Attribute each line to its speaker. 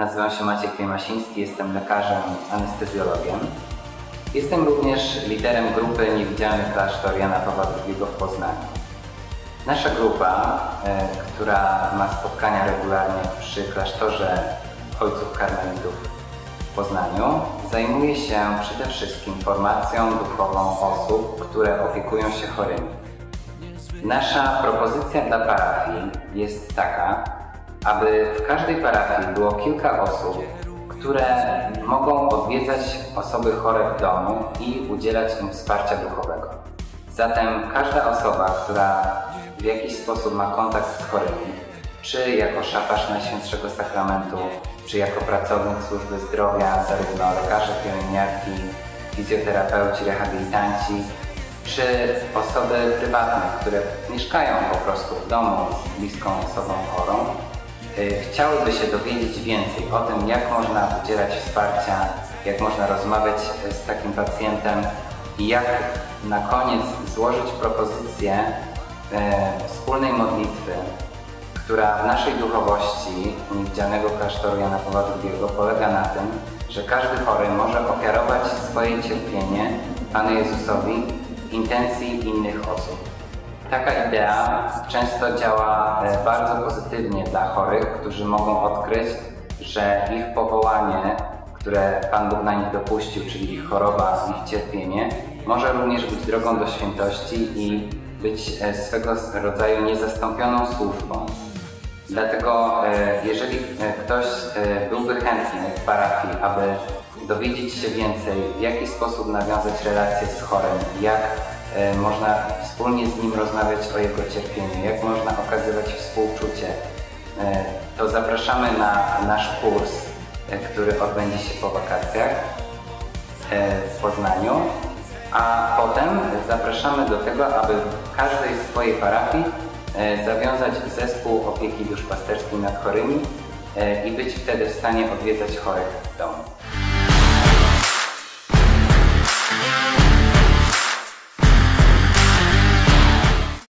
Speaker 1: Nazywam się Maciek Piemasiński, jestem lekarzem anestezjologiem. Jestem również liderem grupy Niewidzialny Klasztor Jana Pawła II w Poznaniu. Nasza grupa, e, która ma spotkania regularnie przy klasztorze Ojców Karmelitów w Poznaniu, zajmuje się przede wszystkim formacją duchową osób, które opiekują się chorymi. Nasza propozycja dla parafii jest taka, aby w każdej parafii było kilka osób, które mogą odwiedzać osoby chore w domu i udzielać im wsparcia duchowego. Zatem każda osoba, która w jakiś sposób ma kontakt z chorymi, czy jako szafarz Najświętszego Sakramentu, czy jako pracownik służby zdrowia, zarówno lekarze, pielęgniarki, fizjoterapeuci, rehabilitanci, czy osoby prywatne, które mieszkają po prostu w domu z bliską osobą chorą, chciałyby się dowiedzieć więcej o tym, jak można udzielać wsparcia, jak można rozmawiać z takim pacjentem i jak na koniec złożyć propozycję e, wspólnej modlitwy, która w naszej duchowości Niewidzialnego Klasztoru Jana Pawła II polega na tym, że każdy chory może ofiarować swoje cierpienie Panu Jezusowi w intencji innych osób. Taka idea często działa e, bardzo pozytywnie dla chorych, którzy mogą odkryć, że ich powołanie, które Pan Bóg na nich dopuścił, czyli ich choroba, ich cierpienie, może również być drogą do świętości i być e, swego rodzaju niezastąpioną służbą. Dlatego e, jeżeli ktoś byłby chętny w parafii, aby dowiedzieć się więcej, w jaki sposób nawiązać relacje z chorym, jak można wspólnie z nim rozmawiać o jego cierpieniu, jak można okazywać współczucie, to zapraszamy na nasz kurs, który odbędzie się po wakacjach w Poznaniu. A potem zapraszamy do tego, aby w każdej swojej parafii e, zawiązać zespół opieki duszpasterskiej nad chorymi e, i być wtedy w stanie odwiedzać chorych w domu.